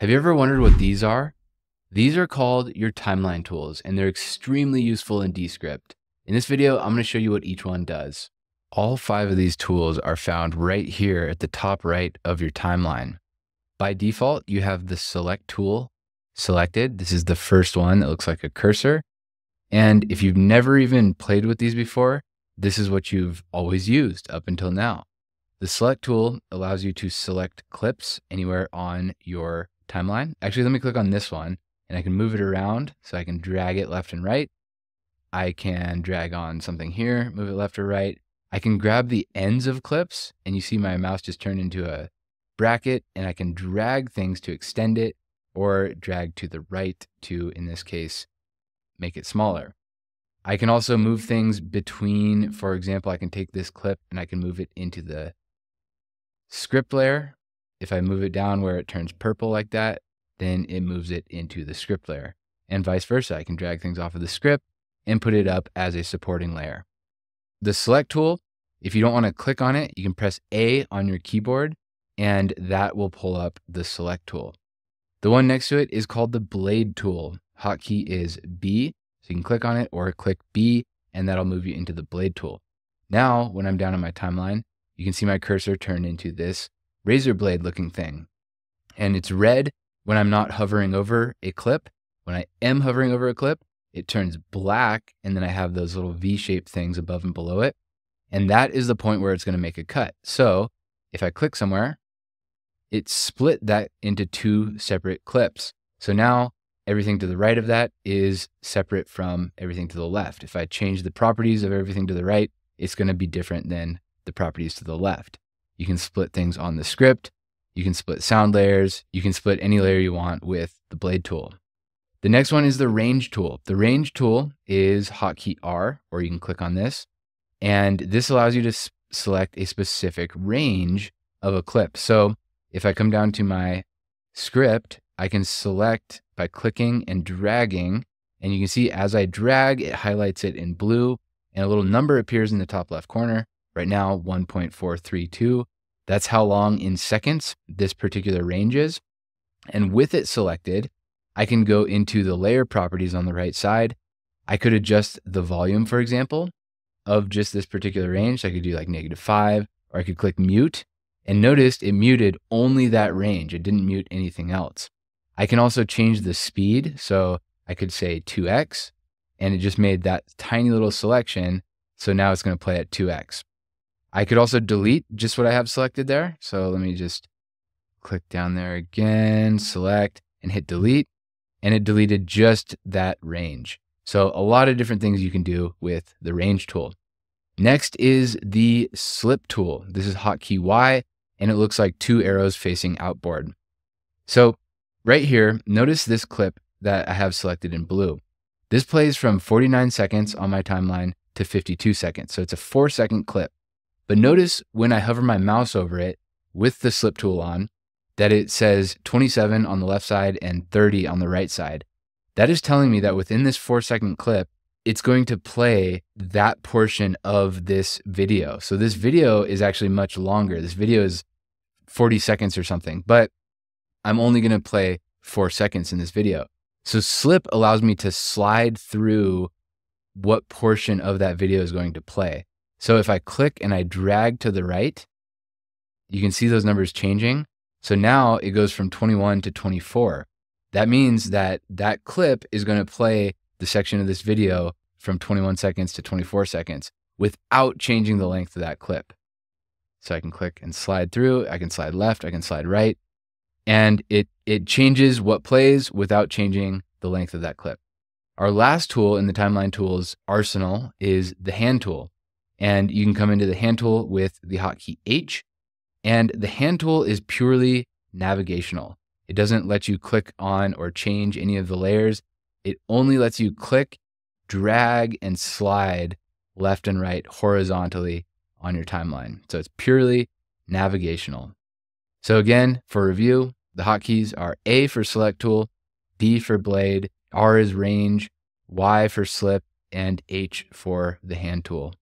Have you ever wondered what these are? These are called your timeline tools, and they're extremely useful in Descript. In this video, I'm going to show you what each one does. All five of these tools are found right here at the top right of your timeline. By default, you have the select tool selected. This is the first one that looks like a cursor. And if you've never even played with these before, this is what you've always used up until now. The select tool allows you to select clips anywhere on your timeline. Actually, let me click on this one and I can move it around so I can drag it left and right. I can drag on something here, move it left or right. I can grab the ends of clips and you see my mouse just turned into a bracket and I can drag things to extend it or drag to the right to, in this case, make it smaller. I can also move things between, for example, I can take this clip and I can move it into the script layer if I move it down where it turns purple like that, then it moves it into the script layer. And vice versa, I can drag things off of the script and put it up as a supporting layer. The select tool, if you don't want to click on it, you can press A on your keyboard and that will pull up the select tool. The one next to it is called the blade tool. Hotkey is B, so you can click on it or click B and that'll move you into the blade tool. Now, when I'm down on my timeline, you can see my cursor turn into this razor blade looking thing. And it's red when I'm not hovering over a clip. When I am hovering over a clip, it turns black. And then I have those little V shaped things above and below it. And that is the point where it's going to make a cut. So if I click somewhere, it split that into two separate clips. So now everything to the right of that is separate from everything to the left. If I change the properties of everything to the right, it's going to be different than the properties to the left. You can split things on the script. You can split sound layers. You can split any layer you want with the blade tool. The next one is the range tool. The range tool is hotkey R, or you can click on this. And this allows you to select a specific range of a clip. So if I come down to my script, I can select by clicking and dragging. And you can see as I drag, it highlights it in blue and a little number appears in the top left corner. Right now, 1.432. That's how long in seconds this particular range is. And with it selected, I can go into the layer properties on the right side. I could adjust the volume, for example, of just this particular range. I could do like negative five, or I could click mute. And notice it muted only that range. It didn't mute anything else. I can also change the speed. So I could say 2x, and it just made that tiny little selection. So now it's going to play at 2x. I could also delete just what I have selected there. So let me just click down there again, select and hit delete. And it deleted just that range. So a lot of different things you can do with the range tool. Next is the slip tool. This is hotkey Y and it looks like two arrows facing outboard. So right here, notice this clip that I have selected in blue. This plays from 49 seconds on my timeline to 52 seconds. So it's a four second clip. But notice when I hover my mouse over it with the slip tool on, that it says 27 on the left side and 30 on the right side. That is telling me that within this four second clip, it's going to play that portion of this video. So this video is actually much longer. This video is 40 seconds or something, but I'm only going to play four seconds in this video. So slip allows me to slide through what portion of that video is going to play. So if I click and I drag to the right, you can see those numbers changing. So now it goes from 21 to 24. That means that that clip is going to play the section of this video from 21 seconds to 24 seconds without changing the length of that clip. So I can click and slide through, I can slide left, I can slide right, and it, it changes what plays without changing the length of that clip. Our last tool in the timeline tools arsenal is the hand tool. And you can come into the hand tool with the hotkey H. And the hand tool is purely navigational. It doesn't let you click on or change any of the layers. It only lets you click, drag, and slide left and right horizontally on your timeline. So it's purely navigational. So again, for review, the hotkeys are A for select tool, B for blade, R is range, Y for slip, and H for the hand tool.